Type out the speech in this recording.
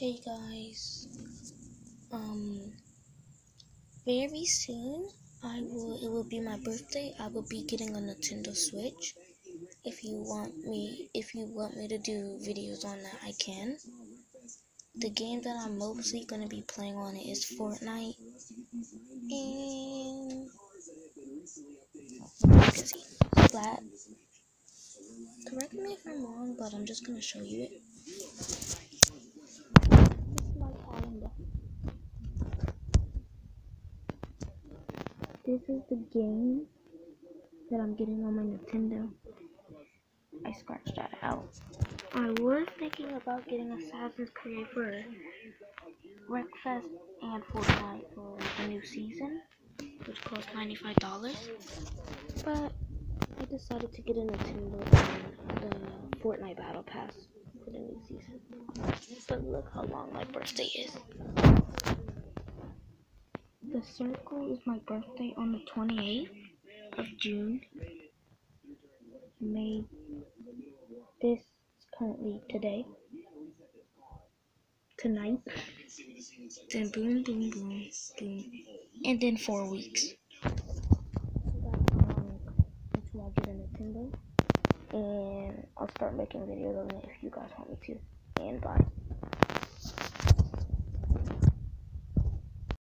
Hey guys, um, very soon I will, it will be my birthday. I will be getting a Nintendo Switch. If you want me, if you want me to do videos on that, I can. The game that I'm mostly going to be playing on it is Fortnite. And, flat. Correct me if I'm wrong, but I'm just going to show you it. This is the game that I'm getting on my Nintendo. I scratched that out. I was thinking about getting Assassin's Creed for Wreckfest and Fortnite for the new season, which cost $95. But I decided to get a Nintendo and the Fortnite Battle Pass for the new season. But look how long my birthday is. The circle is my birthday on the 28th of June. May this currently today. Tonight. Then boom, boom, boom, boom. And then four weeks. Until I get a Nintendo. And I'll start making videos on it if you guys want me to. And bye.